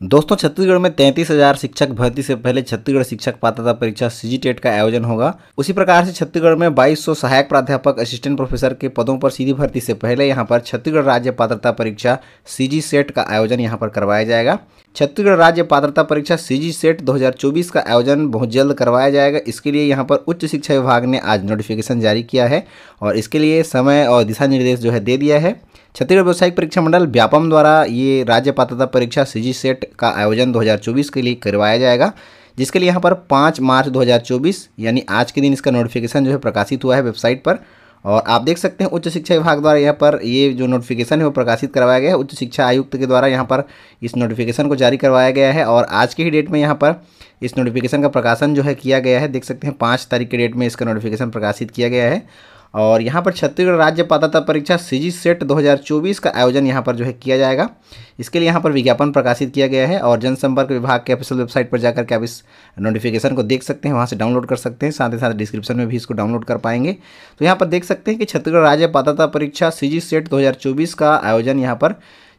दोस्तों, छत्तीसगढ़ में तैंतीस हज़ार शिक्षक भर्ती से पहले छत्तीसगढ़ शिक्षक पात्रता परीक्षा सीजी टेट का आयोजन होगा। उसी प्रकार से छत्तीसगढ़ में 2200 सहायक प्राध्यापक, असिस्टेंट प्रोफेसर के पदों पर सीधी भर्ती से पहले यहाँ पर छत्तीसगढ़ राज्य पात्रता परीक्षा सीजी सेट का आयोजन यहाँ पर करवाया जाएगा। छत्तीसगढ़ राज्य पात्रता परीक्षा सीजी सेट 2024 का आयोजन बहुत जल्द करवाया जाएगा। इसके लिए यहाँ पर उच्च शिक्षा विभाग ने आज नोटिफिकेशन जारी किया है और इसके लिए समय और दिशा निर्देश जो है दे दिया है। छत्तीसगढ़ व्यावसायिक परीक्षा मंडल व्यापम द्वारा ये राज्य पात्रता परीक्षा सीजी सेट का आयोजन 2024 के लिए करवाया जाएगा, जिसके लिए यहाँ पर पाँच मार्च 2024 यानी आज के दिन इसका नोटिफिकेशन जो है प्रकाशित हुआ है वेबसाइट पर। और आप देख सकते हैं उच्च शिक्षा विभाग द्वारा यहाँ पर ये जो नोटिफिकेशन है वो प्रकाशित करवाया गया है। उच्च शिक्षा आयुक्त के द्वारा यहाँ पर इस नोटिफिकेशन को जारी करवाया गया है और आज के ही डेट में यहाँ पर इस नोटिफिकेशन का प्रकाशन जो है किया गया है। देख सकते हैं पाँच तारीख के डेट में इसका नोटिफिकेशन प्रकाशित किया गया है। और यहाँ पर छत्तीसगढ़ राज्य पात्रता परीक्षा सीजी सेट 2024 का आयोजन यहाँ पर जो है किया जाएगा। इसके लिए यहाँ पर विज्ञापन प्रकाशित किया गया है और जनसंपर्क विभाग के ऑफिशियल वेबसाइट पर जाकर के आप इस नोटिफिकेशन को देख सकते हैं, वहाँ से डाउनलोड कर सकते हैं, साथ ही साथ डिस्क्रिप्शन में भी इसको डाउनलोड कर पाएँगे। तो यहाँ पर देख सकते हैं कि छत्तीसगढ़ राज्य पात्रता परीक्षा सीजी सेट दो हज़ार चौबीस का आयोजन यहाँ पर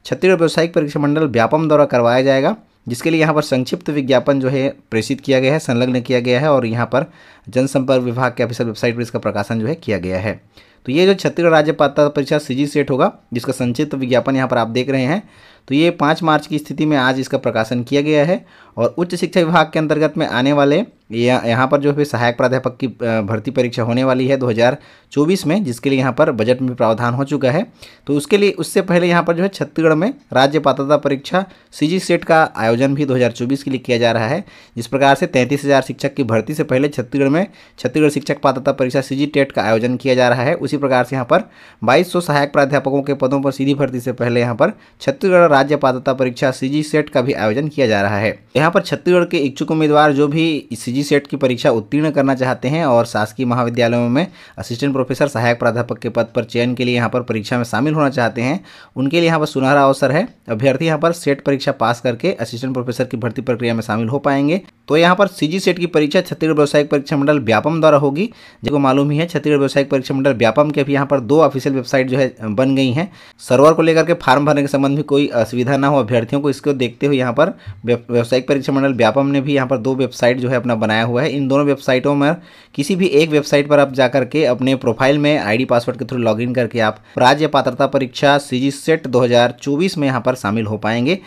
छत्तीसगढ़ व्यावसायिक परीक्षा मंडल व्यापम द्वारा करवाया जाएगा। जिसके लिए यहाँ पर संक्षिप्त विज्ञापन जो है प्रेषित किया गया है, संलग्न किया गया है और यहाँ पर जनसंपर्क विभाग के ऑफिसर वेबसाइट पर इसका प्रकाशन जो है किया गया है। तो ये जो छत्तीसगढ़ राज्य पात्रता परीक्षा सी जी सेट होगा, जिसका संक्षिप्त विज्ञापन यहाँ पर आप देख रहे हैं तो ये पाँच मार्च की स्थिति में आज इसका प्रकाशन किया गया है और उच्च शिक्षा विभाग के अंतर्गत में आने वाले यहाँ पर जो है सहायक प्राध्यापक की भर्ती परीक्षा होने वाली है 2024 में, जिसके लिए यहाँ पर बजट में प्रावधान हो चुका है। तो उसके लिए, उससे पहले यहाँ पर जो है छत्तीसगढ़ में राज्य पात्रता परीक्षा सीजी सेट का आयोजन भी 2024 के लिए किया जा रहा है, जिस प्रकार से तैंतीस शिक्षक की भर्ती से पहले छत्तीसगढ़ में छत्तीसगढ़ शिक्षक पात्रता परीक्षा सीजी टेट का आयोजन किया जा रहा है। उसी प्रकार से यहाँ पर बाईस सहायक प्राध्यापकों के पदों पर सीधी भर्ती से पहले यहाँ पर छत्तीसगढ़ राज्य पात्रता परीक्षा सीजी सेट का भी आयोजन किया जा रहा है। यहाँ पर छत्तीसगढ़ के इच्छुक उम्मीदवार जो भी सी सेट की परीक्षा उत्तीर्ण करना चाहते हैं और शासकीय महाविद्यालयों में असिस्टेंट प्रोफेसर सहायक प्राध्यापक के पद पर चयन के लिए यहाँ पर परीक्षा में शामिल होना चाहते हैं। उनके लिए यहाँ पर सुनहरा अवसर है। अभ्यर्थी यहाँ पर सेट परीक्षा पास करके असिस्टेंट प्रोफेसर की भर्ती प्रक्रिया में शामिल हो पाएँगे। तो यहाँ पर सीजी सेट की परीक्षा छत्तीसगढ़ व्यावसायिक परीक्षा मंडल व्यापम द्वारा होगी। जिसको मालूम ही है, छत्तीसगढ़ व्यावसायिक परीक्षा मंडल व्यापम के भी यहाँ पर दो ऑफिशियल वेबसाइट जो है, बन गई हैं। सर्वर को लेकर के फॉर्म भरने के संबंध में कोई असुविधा ना हो। अभ्यर्थियों को इसको देखते हुए यहाँ पर व्यावसायिक परीक्षा मंडल व्यापम ने भी यहाँ पर दो वेबसाइट जो है अपना बनाया हुआ है। इन दोनों वेबसाइटों में किसी भी एक वेबसाइट पर आप जाकर के अपने प्रोफ़ाइल में आईडी, पासवर्ड के थ्रू लॉगिन करके आप राज्य पात्रता परीक्षा सी सेट 2024 में यहाँ पर शामिल हो पाएँगे।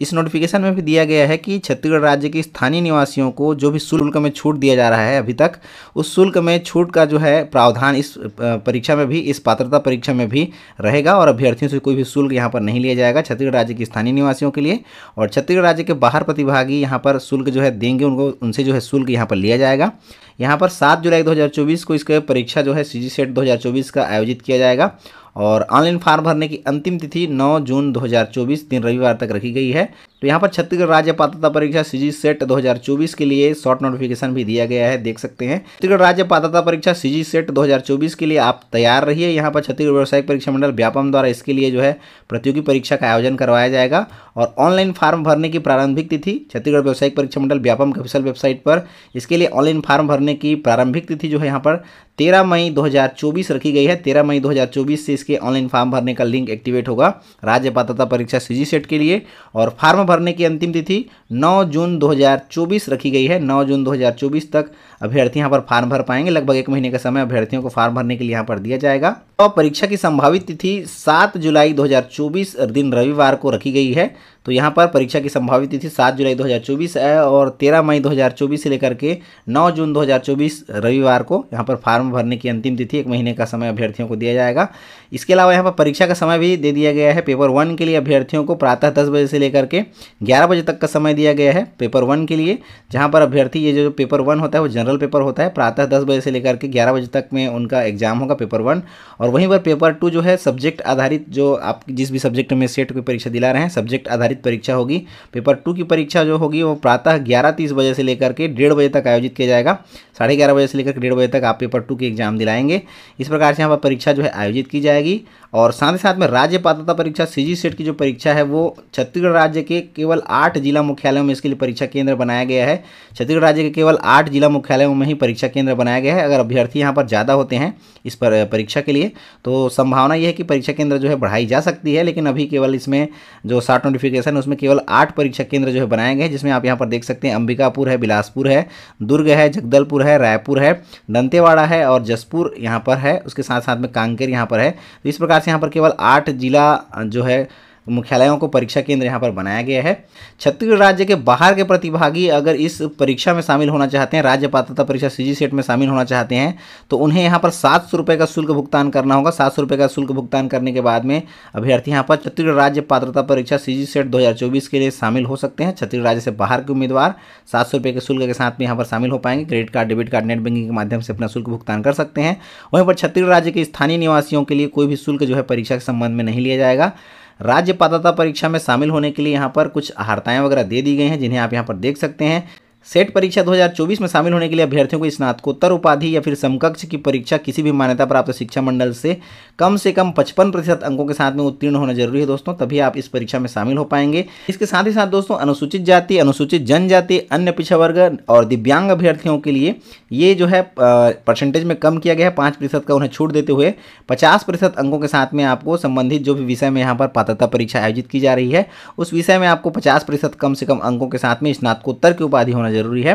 इस नोटिफिकेशन में भी दिया गया है कि छत्तीसगढ़ राज्य के स्थानीय निवासियों को जो भी शुल्क में छूट दिया जा रहा है अभी तक, उस शुल्क में छूट का जो है प्रावधान इस परीक्षा में भी, इस पात्रता परीक्षा में भी रहेगा और अभ्यर्थियों से कोई भी शुल्क यहाँ पर नहीं लिया जाएगा छत्तीसगढ़ राज्य के स्थानीय निवासियों के लिए। और छत्तीसगढ़ राज्य के बाहर प्रतिभागी यहाँ पर शुल्क जो है देंगे, उनको, उनसे जो है शुल्क यहाँ पर लिया जाएगा। यहाँ पर सात जुलाई 2024 को इसके परीक्षा जो है सी जी सेट दो हज़ार चौबीस का आयोजित किया जाएगा। और ऑनलाइन फॉर्म भरने की अंतिम तिथि 9 जून 2024 दिन रविवार तक रखी गई है। तो यहाँ पर छत्तीसगढ़ राज्य पात्रता परीक्षा सीजी सेट 2024 के लिए शॉर्ट नोटिफिकेशन भी दिया गया है, देख सकते हैं। छत्तीसगढ़ राज्य पात्रता परीक्षा सीजी सेट 2024 के लिए आप तैयार रहिए। यहाँ पर छत्तीसगढ़ व्यावसायिक परीक्षा मंडल व्यापम द्वारा इसके लिए जो है प्रतियोगी परीक्षा का आयोजन करवाया जाएगा और ऑनलाइन फॉर्म भरने की प्रारंभिक तिथि छत्तीसगढ़ व्यावसायिक परीक्षा मंडल व्यापम के ऑफिशियल वेबसाइट पर, इसके लिए ऑनलाइन फॉर्म भरने की प्रारंभिक तिथि जो है यहाँ पर तेरह मई 2024 रखी गई है। तेरह मई 2024 से इसके ऑनलाइन फॉर्म भरने का लिंक एक्टिवेट होगा राज्य पात्रता परीक्षा सीजी सेट के लिए और फॉर्म भरने की अंतिम तिथि 9 जून 2024 रखी गई है। 9 जून 2024 तक अभ्यर्थी यहाँ पर फार्म भर पाएँगे। लगभग एक महीने का समय अभ्यर्थियों को फार्म भरने के लिए यहाँ पर दिया जाएगा। और परीक्षा की संभावित तिथि 7 जुलाई 2024 दिन रविवार को रखी गई है। तो यहाँ पर परीक्षा की संभावित तिथि सात जुलाई 2024 है और 13 मई 2024 से लेकर के 9 जून 2024 रविवार को यहाँ पर फॉर्म भरने की अंतिम तिथि एक महीने का समय अभ्यर्थियों को दिया जाएगा। इसके अलावा यहाँ पर परीक्षा का समय भी दे दिया गया है। पेपर वन के लिए अभ्यर्थियों को प्रातः दस बजे से लेकर के ग्यारह बजे तक का समय दिया गया है पेपर वन के लिए, जहाँ पर अभ्यर्थी ये जो पेपर वन होता है, वो जनरल पेपर होता है। प्रातः दस बजे से लेकर के ग्यारह बजे तक में उनका एग्ज़ाम होगा पेपर वन और वहीं पर पेपर टू जो है, सब्जेक्ट आधारित जो आप जिस भी सब्जेक्ट में सेट की परीक्षा दिला रहे हैं, सब्जेक्ट आधारित परीक्षा होगी। पेपर टू की परीक्षा जो होगी, वो प्रातः ग्यारह तीस बजे से लेकर के डेढ़ बजे तक आयोजित किया जाएगा। साढ़े ग्यारह बजे से लेकर डेढ़ बजे तक आप पेपर टू की एग्ज़ाम दिलाएँगे। इस प्रकार से यहाँ पर परीक्षा जो है आयोजित की जाएगी। और साथ ही साथ में राज्य पात्रता परीक्षा सी सेट की जो परीक्षा है, वो छत्तीसगढ़ राज्य के केवल आठ जिला मुख्यालयों में इसके लिए परीक्षा केंद्र बनाया गया है। छत्तीसगढ़ राज्य के केवल आठ जिला मुख्यालयों में ही परीक्षा केंद्र बनाया गया है। अगर अभ्यर्थी यहाँ पर ज़्यादा होते हैं इस पर परीक्षा के लिए तो संभावना यह है कि परीक्षा केंद्र जो है बढ़ाई जा सकती है, लेकिन अभी केवल इसमें जो शॉर्ट नोटिफिकेशन नोटिफिकेशन उसमें केवल आठ परीक्षा केंद्र जो है बनाए गए हैं, जिसमें आप यहाँ पर देख सकते हैं, अंबिकापुर है, बिलासपुर है, दुर्ग है, जगदलपुर है, रायपुर है, दंतेवाड़ा है और जसपुर यहाँ पर है, उसके साथ साथ में कांकेर यहाँ पर है। तो इस प्रकार से यहाँ पर केवल आठ जिला जो है मुख्यालयों को परीक्षा केंद्र यहाँ पर बनाया गया है। छत्तीसगढ़ राज्य के बाहर के प्रतिभागी अगर इस परीक्षा में शामिल होना चाहते हैं, राज्य पात्रता परीक्षा सीजी सेट में शामिल होना चाहते हैं तो उन्हें यहाँ पर सात सौ का शुल्क भुगतान करना होगा। सात सौ का शुल्क भुगतान करने के बाद में अभ्यर्थी यहाँ पर छत्तीसगढ़ राज्य पात्रता परीक्षा सीजी सेट दो हज़ार चौबीस के लिए शामिल हो सकते हैं। छत्तीसगढ़ राज्य से बाहर के उम्मीदवार सात सौ के शुल्क के साथ में यहाँ पर शामिल हो पाएँगे। Credit card, debit card, net banking के माध्यम से अपना शुल्क भुगतान कर सकते हैं। वहीं पर छत्तीसगढ़ राज्य के स्थानीय निवासियों के लिए कोई भी शुल्क जो है परीक्षा के संबंध में नहीं लिया जाएगा। राज्य पात्रता परीक्षा में शामिल होने के लिए यहाँ पर कुछ अहारताएँ वगैरह दे दी गई हैं, जिन्हें आप यहाँ पर देख सकते हैं। सेट परीक्षा 2024 में शामिल होने के लिए अभ्यर्थियों को स्नातकोत्तर उपाधि या फिर समकक्ष की परीक्षा किसी भी मान्यता प्राप्त शिक्षा मंडल से कम से कम 55 प्रतिशत अंकों के साथ में उत्तीर्ण होना ज़रूरी है दोस्तों, तभी आप इस परीक्षा में शामिल हो पाएँगे। इसके साथ ही साथ दोस्तों, अनुसूचित जाति, अनुसूचित जनजाति, अन्य पिछड़ा वर्ग और दिव्यांग अभ्यर्थियों के लिए ये जो है परसेंटेज में कम किया गया है, पाँच प्रतिशत का उन्हें छूट देते हुए पचास प्रतिशत अंकों के साथ में आपको संबंधित जो भी विषय में यहाँ पर पात्रता परीक्षा आयोजित की जा रही है, उस विषय में आपको पचास प्रतिशत कम से कम अंकों के साथ में स्नातकोत्तर की उपाधि होना ज़रूरी है।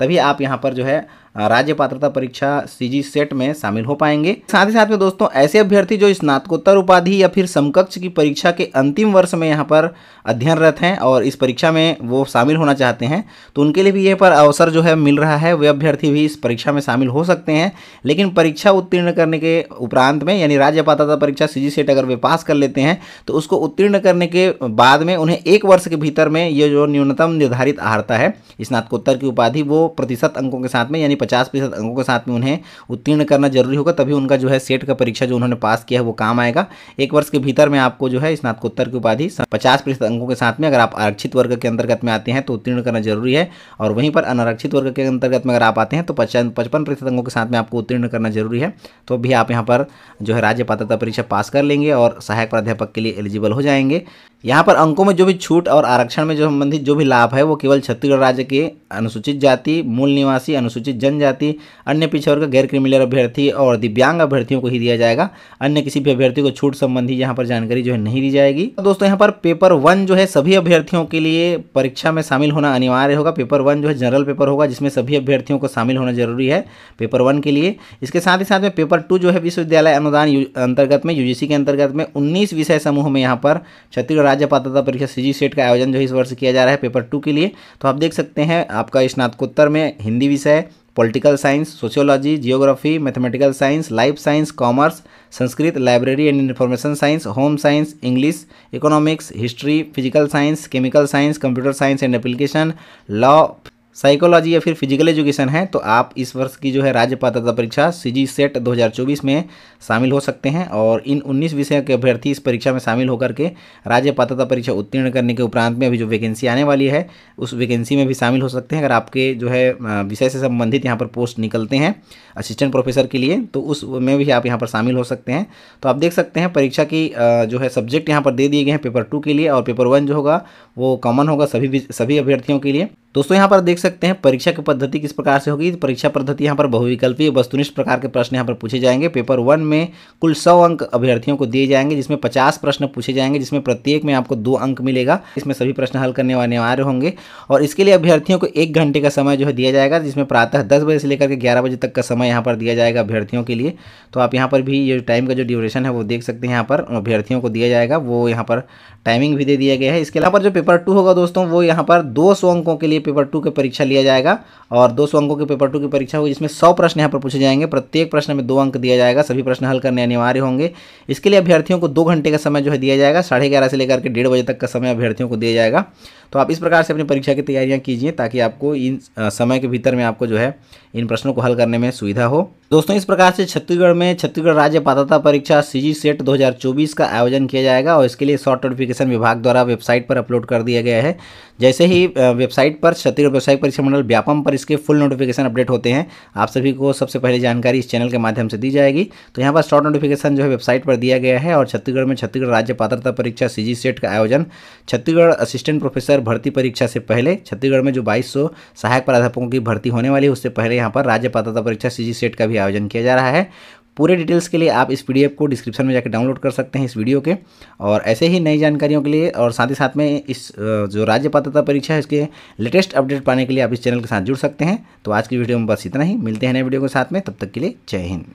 तभी आप यहाँ पर जो है राज्य पात्रता परीक्षा सीजी सेट में शामिल हो पाएँगे। साथ ही साथ में दोस्तों, ऐसे अभ्यर्थी जो स्नातकोत्तर उपाधि या फिर समकक्ष की परीक्षा के अंतिम वर्ष में यहाँ पर अध्ययनरत हैं और इस परीक्षा में वो शामिल होना चाहते हैं तो उनके लिए भी ये पर अवसर जो है मिल रहा है। वे अभ्यर्थी भी इस परीक्षा में शामिल हो सकते हैं, लेकिन परीक्षा उत्तीर्ण करने के उपरांत में, यानी राज्य पात्रता परीक्षा सीजी सेट अगर वे पास कर लेते हैं तो उसको उत्तीर्ण करने के बाद में उन्हें एक वर्ष के भीतर में ये जो न्यूनतम निर्धारित आहारता है, स्नातकोत्तर की उपाधि, वो प्रतिशत अंकों के साथ में, यानी पचास प्रतिशत अंकों के साथ में उन्हें उत्तीर्ण करना ज़रूरी होगा, तभी उनका जो है सेट का परीक्षा जो उन्होंने पास किया है वो काम आएगा। एक वर्ष के भीतर में आपको जो है स्नातकोत्तर की उपाधि पचास प्रतिशत अंकों के साथ में अगर आप आरक्षित वर्ग के अंतर्गत में आते हैं तो उत्तीर्ण करना ज़रूरी है, और वहीं पर अनारक्षित वर्ग के अंतर्गत में अगर आप आते हैं तो पचपन प्रतिशत अंकों के साथ में आपको उत्तीर्ण करना ज़रूरी है। तो भी आप यहाँ पर जो है राज्य पात्रता परीक्षा पास कर लेंगे और सहायक प्राध्यापक के लिए एलिजिबल हो जाएँगे। यहाँ पर अंकों में जो भी छूट और आरक्षण में जो संबंधित जो भी लाभ है वो केवल छत्तीसगढ़ राज्य के अनुसूचित जाति, मूल निवासी, अनुसूचित जनजाति, अन्य पिछड़ वर्ग गैर क्रिमिनल अभ्यर्थी और दिव्यांग अभ्यर्थियों को ही दिया जाएगा। अन्य किसी भी अभ्यर्थी को छूट संबंधी यहाँ पर जानकारी जो है नहीं दी जाएगी। तो दोस्तों, यहाँ पर पेपर वन जो है सभी अभ्यर्थियों के लिए परीक्षा में शामिल होना अनिवार्य होगा। पेपर वन जो है जनरल पेपर होगा, जिसमें सभी अभ्यर्थियों को शामिल होना ज़रूरी है पेपर वन के लिए। इसके साथ ही साथ में पेपर टू जो है विश्वविद्यालय अनुदान अंतर्गत में यूजीसी के अंतर्गत में उन्नीस विषय समूह में यहाँ पर छत्तीसगढ़ राज्य पात्रता परीक्षा सी सेट का आयोजन जो इस वर्ष किया जा रहा है पेपर टू के लिए। तो आप देख सकते हैं आपका स्नातकोत्तर में हिंदी विषय political science sociology geography mathematical science life science commerce Sanskrit library and information science home science English economics history physical science chemical science computer science and application law psychology या फिर फ़िज़िकल एजुकेशन है तो आप इस वर्ष की जो है राज्य पात्रता परीक्षा सी जी सेट दो हज़ार चौबीस में शामिल हो सकते हैं और इन 19 विषयों के अभ्यर्थी इस परीक्षा में शामिल होकर के राज्य पात्रता परीक्षा उत्तीर्ण करने के उपरांत में अभी जो वैकेंसी आने वाली है, उस वैकेंसी में भी शामिल हो सकते हैं। अगर आपके जो है विषय से संबंधित यहाँ पर पोस्ट निकलते हैं असिस्टेंट प्रोफेसर के लिए तो उस में भी आप यहाँ पर शामिल हो सकते हैं। तो आप देख सकते हैं परीक्षा की जो है सब्जेक्ट यहाँ पर दे दिए गए हैं पेपर टू के लिए और पेपर वन जो होगा, वो कॉमन होगा सभी सभी अभ्यर्थियों के लिए। दोस्तों, यहाँ पर देख सकते हैं, परीक्षा की पद्धति किस प्रकार से होगी? परीक्षा पद्धति यहाँ पर बहुविकल्पी वस्तुनिष्ठ प्रकार के प्रश्न यहाँ पर पूछे जाएँगे। पेपर वन में कुल सौ अंक अभ्यर्थियों को दिए जाएँगे, जिसमें पचास प्रश्न पूछे जाएँगे, जिसमें प्रत्येक में आपको दो अंक मिलेगा। इसमें सभी प्रश्न हल करने वाले अनिवार्य होंगे। और इसके लिए अभ्यर्थियों को एक घंटे का समय जो है दिया जाएगा, जिसमें प्रातः दस बजे से लेकर के ग्यारह बजे तक का समय यहाँ पर दिया जाएगा अभ्यर्थियों के लिए। तो आप यहाँ पर भी ये टाइम का जो ड्यूरेशन है, वो देख सकते हैं यहाँ पर। अभ्यर्थियों को दिया जाएगा, वो यहाँ पर टाइमिंग भी दे दिया गया है। इसके अलावा जो पेपर टू होगा दोस्तों, वो यहाँ पर दो सौ अंकों के लिए पेपर टू के परीक्षा लिया जाएगा और दो सौ अंकों के पेपर टू की परीक्षा होगी, जिसमें सौ प्रश्न यहाँ पर पूछे जाएँगे। प्रत्येक प्रश्न में दो अंक दिया जाएगा, सभी प्रश्न हल करने अनिवार्य होंगे। इसके लिए अभ्यर्थियों को दो घंटे का समय जो है दिया जाएगा, साढ़े ग्यारह से लेकर के डेढ़ बजे तक का समय अभ्यर्थियों को दिया जाएगा। तो आप इस प्रकार से अपनी परीक्षा की तैयारियाँ कीजिए, ताकि आपको इन समय के भीतर में आपको जो है इन प्रश्नों को हल करने में सुविधा हो। दोस्तों, इस प्रकार से छत्तीसगढ़ में छत्तीसगढ़ राज्य पात्रता परीक्षा सीजी सेट 2024 का आयोजन किया जाएगा और इसके लिए शॉर्ट नोटिफिकेशन विभाग द्वारा वेबसाइट पर अपलोड कर दिया गया है। जैसे ही वेबसाइट पर छत्तीसगढ़ व्यवसायिक परीक्षा मंडल व्यापम पर इसके फुल नोटिफिकेशन अपडेट होते हैं, आप सभी को सबसे पहले जानकारी इस चैनल के माध्यम से दी जाएगी। तो यहाँ पर शॉर्ट नोटिफिकेशन जो है वेबसाइट पर दिया गया है और छत्तीसगढ़ में छत्तीसगढ़ राज्य पात्रता परीक्षा सीजी सेट का आयोजन छत्तीसगढ़ असिस्टेंट प्रोफेसर भर्ती परीक्षा से पहले, छत्तीसगढ़ में जो बाईस सहायक प्राध्यापकों की भर्ती होने वाली है, उससे पहले यहाँ पर राज्य पात्रता परीक्षा सीजी सेट का भी आयोजन किया जा रहा है। पूरे डिटेल्स के लिए आप इस पीडीएफ को डिस्क्रिप्शन में जाकर डाउनलोड कर सकते हैं इस वीडियो के। और ऐसे ही नई जानकारियों के लिए और साथ ही साथ में इस जो राज्य पात्रता परीक्षा है इसके लेटेस्ट अपडेट पाने के लिए आप इस चैनल के साथ जुड़ सकते हैं। तो आज की वीडियो में बस इतना ही। मिलते हैं नए वीडियो के साथ में। तब तक के लिए जय हिंद।